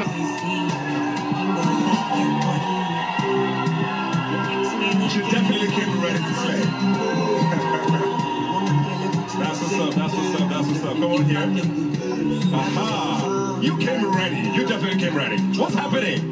She definitely came ready to slay. that's what's up, that's what's up, that's what's up. Come on here. Aha! You came ready. You definitely came ready. What's happening?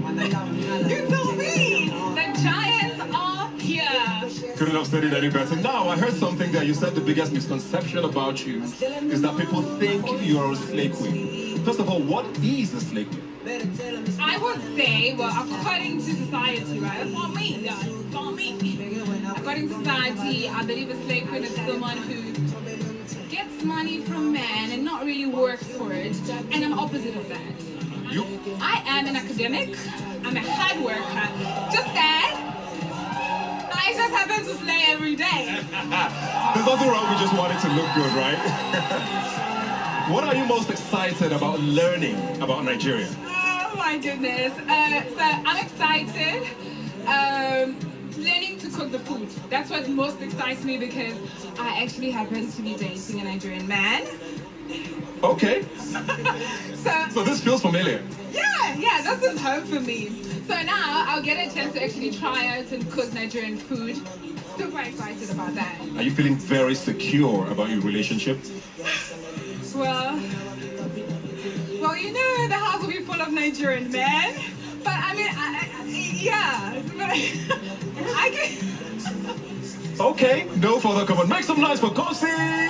You told me the giants are here. Couldn't have said it any better. Now, I heard something that you said the biggest misconception about you is that people think you're a slay queen. First of all, what is a queen? I would say, well, according to society, right? That's not me. It's not me. According to society, I believe a slay queen is someone who gets money from men and not really works for it. And I'm opposite of that. You? I am an academic. I'm a hard worker. Just that. I just happen to slay every day. There's nothing wrong with just wanting to look good, right? what are you most excited about learning about Nigeria? Oh my goodness. Uh, so I'm excited. Um, learning to cook the food. That's what most excites me because I actually happen to be dating a Nigerian man. Okay, So so this feels familiar. yeah, yeah, this is home for me. So now I'll get a chance to actually try out and cook Nigerian food. Super excited about that. Are you feeling very secure about your relationship? Well, well, you know the house will be full of Nigerian men. But I mean, I, I, yeah, but I can. Okay, no further comment. Make some noise for Khosi!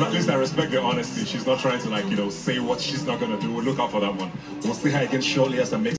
At least I respect the honesty. She's not trying to, like, you know, say what she's not gonna do. We'll look out for that one. We'll see her again shortly as I make